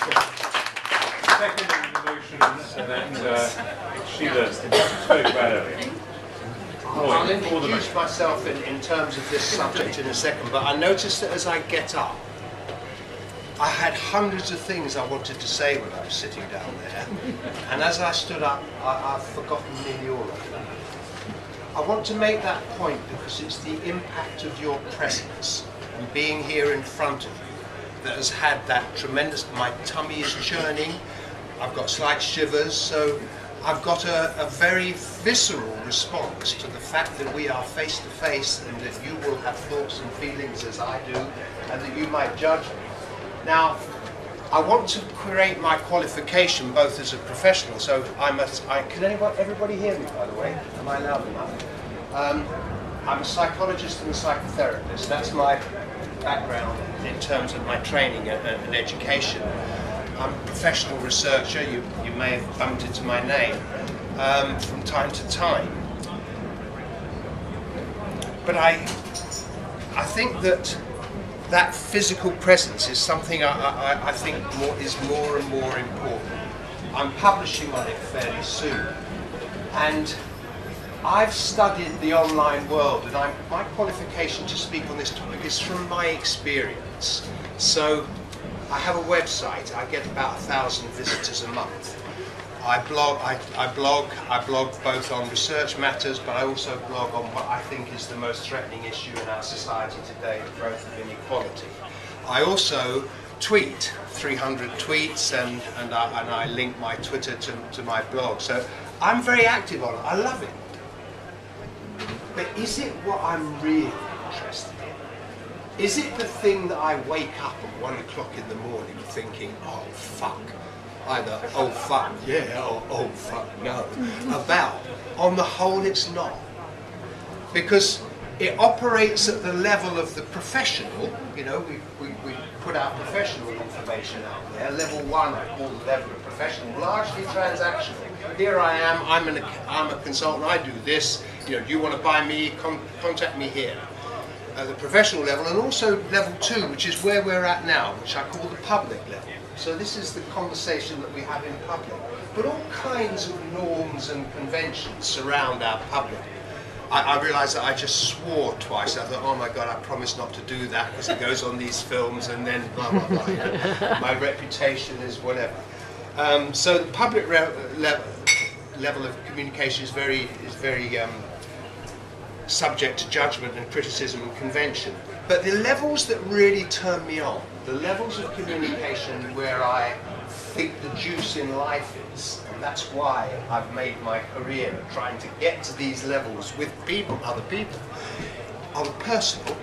Second motion that uh, Sheila spoke about earlier. I'll introduce myself in, in terms of this subject in a second, but I noticed that as I get up, I had hundreds of things I wanted to say when I was sitting down there, and as I stood up, I, I've forgotten nearly all of them. I want to make that point because it's the impact of your presence and being here in front of that has had that tremendous. My tummy is churning, I've got slight shivers, so I've got a, a very visceral response to the fact that we are face to face and that you will have thoughts and feelings as I do, and that you might judge me. Now, I want to create my qualification both as a professional, so I must. I, can anyone, everybody hear me, by the way? Am I loud enough? Um, I'm a psychologist and a psychotherapist. That's my background in terms of my training and, and education. I'm a professional researcher. You, you may have bumped into my name um, from time to time. But I, I think that that physical presence is something I, I, I think more, is more and more important. I'm publishing on it fairly soon, and I've studied the online world, and I'm, my qualification to speak on this topic is from my experience. So I have a website. I get about a thousand visitors a month. I blog. I, I blog. I blog both on research matters, but I also blog on what I think is the most threatening issue in our society today: the growth of inequality. I also tweet 300 tweets, and and I, and I link my Twitter to, to my blog. So I'm very active on it. I love it. But is it what I'm really interested in? Is it the thing that I wake up at one o'clock in the morning thinking, oh fuck, either oh fuck yeah or oh fuck no, about? On the whole, it's not. Because it operates at the level of the professional, you know, we, we, we put our professional information out there. Level one, I call the level of professional, largely transactional. Here I am, I'm, an, I'm a consultant, I do this, you know, do you want to buy me, con- contact me here at the professional level and also level two, which is where we're at now, which I call the public level. So this is the conversation that we have in public. But all kinds of norms and conventions surround our public. I, I realised that I just swore twice. I thought, oh my God, I promised not to do that because it goes on these films and then blah, blah, blah. you know. My reputation is whatever. Um, so the public level, level of communication is very, is very um, subject to judgment and criticism and convention. But the levels that really turn me on, the levels of communication where I think the juice in life is, and that's why I've made my career trying to get to these levels with people, other people, are the personal.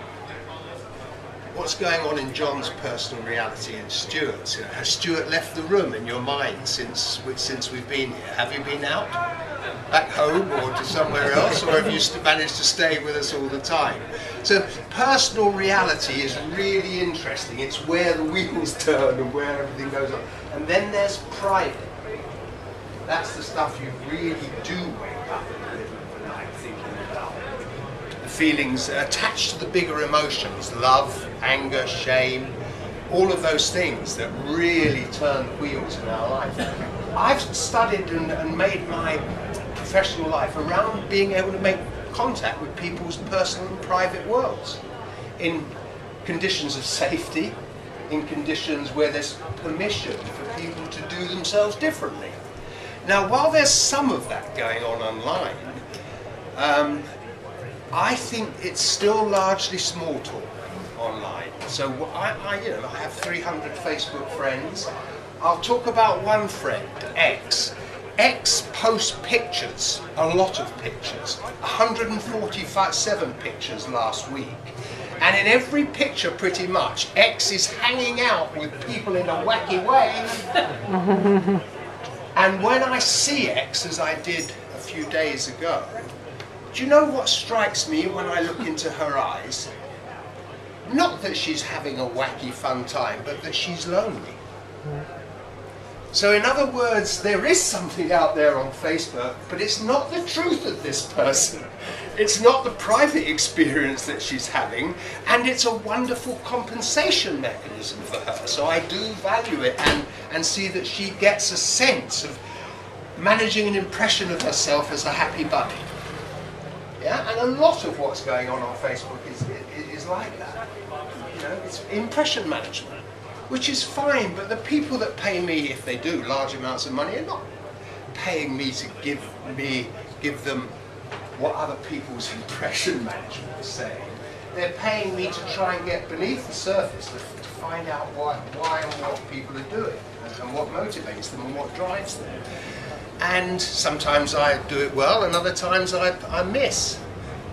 What's going on in John's personal reality and Stuart's? You know, has Stuart left the room in your mind since since we've been here? Have you been out? back home or to somewhere else, or have you managed to stay with us all the time? So personal reality is really interesting. It's where the wheels turn and where everything goes on. And then there's private. That's the stuff you really do wake up the middle of the night thinking about. The feelings attached to the bigger emotions, love, anger, shame, all of those things that really turn the wheels in our life. I've studied and, and made my professional life around being able to make contact with people's personal and private worlds in conditions of safety, in conditions where there's permission for people to do themselves differently. Now, while there's some of that going on online, um, I think it's still largely small talk online. So I, I, you know, I have 300 Facebook friends. I'll talk about one friend, X. X posts pictures, a lot of pictures, 147 pictures last week. And in every picture, pretty much, X is hanging out with people in a wacky way. and when I see X, as I did a few days ago, do you know what strikes me when I look into her eyes? Not that she's having a wacky fun time, but that she's lonely. So, in other words, there is something out there on Facebook, but it's not the truth of this person. It's not the private experience that she's having, and it's a wonderful compensation mechanism for her. So, I do value it, and and see that she gets a sense of managing an impression of herself as a happy bunny. Yeah, and a lot of what's going on on Facebook is, is, like that. You know, it's impression management, which is fine, but the people that pay me, if they do large amounts of money, are not paying me to give me, give them what other people's impression management is saying. They're paying me to try and get beneath the surface to, to find out why, why and what people are doing and, and what motivates them and what drives them. And sometimes I do it well, and other times I, I miss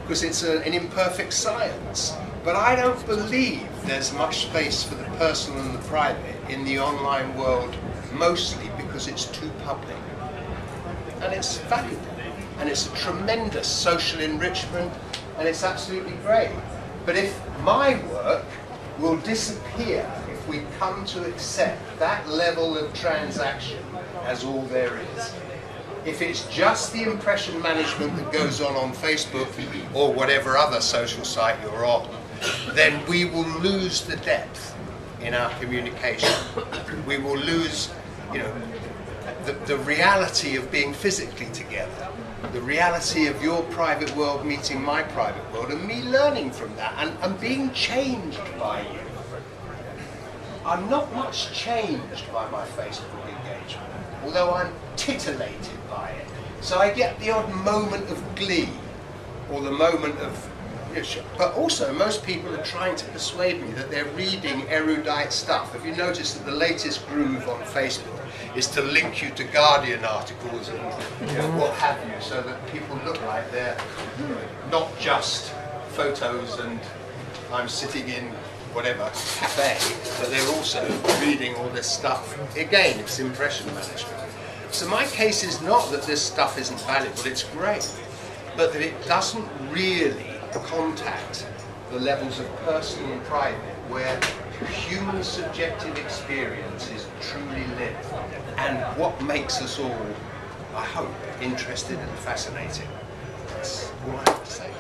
because it's a, an imperfect science. But I don't believe there's much space for the personal and the private in the online world, mostly because it's too public. And it's valuable, and it's a tremendous social enrichment, and it's absolutely great. But if my work will disappear if we come to accept that level of transaction as all there is, if it's just the impression management that goes on on Facebook or whatever other social site you're on, then we will lose the depth in our communication. We will lose, you know, the, the reality of being physically together, the reality of your private world meeting my private world, and me learning from that and, and being changed by you. I'm not much changed by my Facebook engagement, although I'm titillated by it. So I get the odd moment of glee, or the moment of but also, most people are trying to persuade me that they're reading erudite stuff. Have you noticed that the latest groove on Facebook is to link you to Guardian articles and you know, what have you, so that people look like they're not just photos and I'm sitting in whatever cafe, but they're also reading all this stuff. Again, it's impression management. So my case is not that this stuff isn't valuable, it's great, but that it doesn't really contact the levels of personal and private where human subjective experience is truly lived and what makes us all, I hope, interested and fascinating. That's all I have to say.